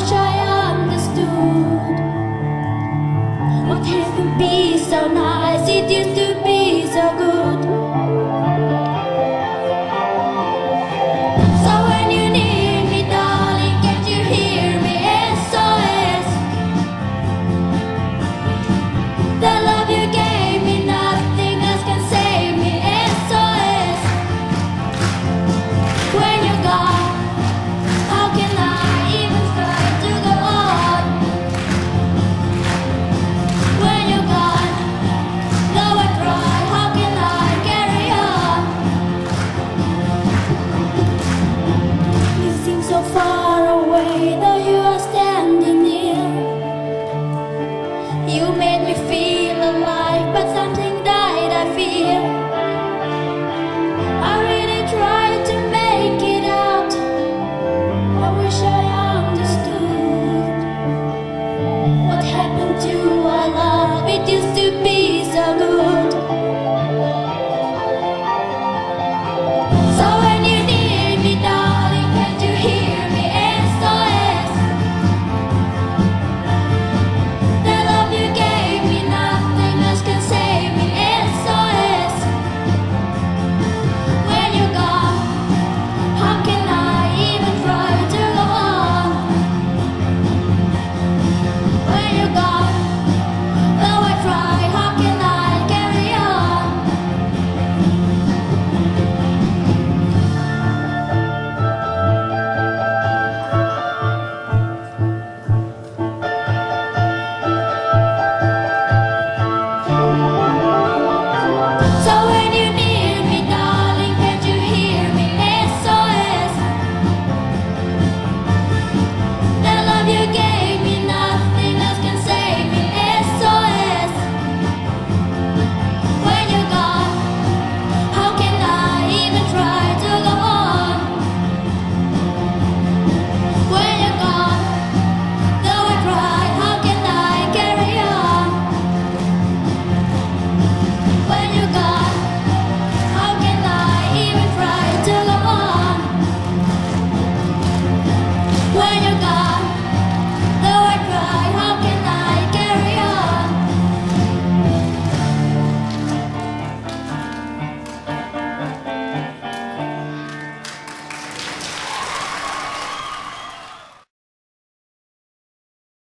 Wish